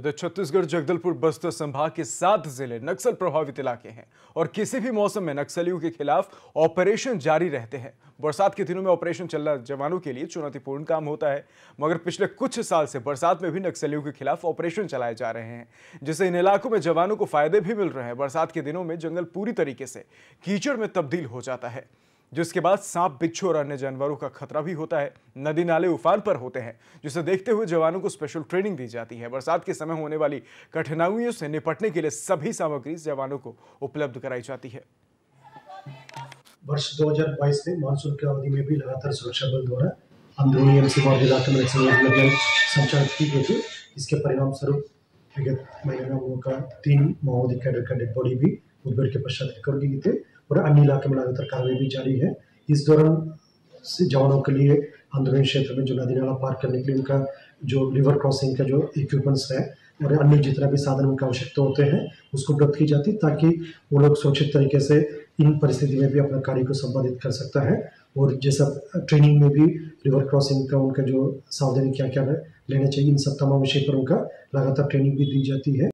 तो छत्तीसगढ़, जगदलपुर, बस्तर संभाग के सात ज़िले नक्सल प्रभावित इलाके हैं और किसी भी मौसम में नक्सलियों के खिलाफ ऑपरेशन जारी रहते हैं। बरसात के दिनों में ऑपरेशन चलना जवानों के लिए चुनौतीपूर्ण काम होता है, मगर पिछले कुछ साल से बरसात में भी नक्सलियों के खिलाफ ऑपरेशन चलाए जा रहे हैं, जिससे इन इलाकों में जवानों को फ़ायदे भी मिल रहे हैं। बरसात के दिनों में जंगल पूरी तरीके से कीचड़ में तब्दील हो जाता है। जिसके बाद सांप, बिच्छू और अन्य जानवरों का खतरा भी होता है। नदी नाले उफान पर होते हैं, जिसे देखते हुए जवानों को स्पेशल ट्रेनिंग दी जाती है। बरसात के समय होने वाली कठिनाइयों से निपटने के लिए सभी सामग्री जवानों को उपलब्ध कराई जाती है। वर्ष 2022 में मानसून की अवधि में भी लगातार सुरक्षा बल द्वारा अंदरूनी एमसी वार्ड इलाके में संचालित की गई थी। इसके परिणाम स्वरूप विगत महीनों का तीन माओवादी कैडर का डेड बॉडी भी मुठभेड़ के पश्चात रिकवर की गई थी। और अन्य इलाके में लगातार कार्रवाई भी जारी है। इस दौरान जवानों के लिए अंदरूनी क्षेत्र में जो नदी नाला पार करने के लिए उनका जो रिवर क्रॉसिंग का जो इक्विपमेंट्स है और अन्य जितना भी साधन उनका आवश्यकता होते हैं, उसको उपलब्ध की जाती ताकि वो लोग सुरक्षित तरीके से इन परिस्थिति में भी अपना कार्य को संपादित कर सकता है। और जैसा ट्रेनिंग में भी रिवर क्रॉसिंग का उनका जो सावधानी क्या क्या है लेना चाहिए, इन सब तमाम विषय पर उनका लगातार ट्रेनिंग भी दी जाती है।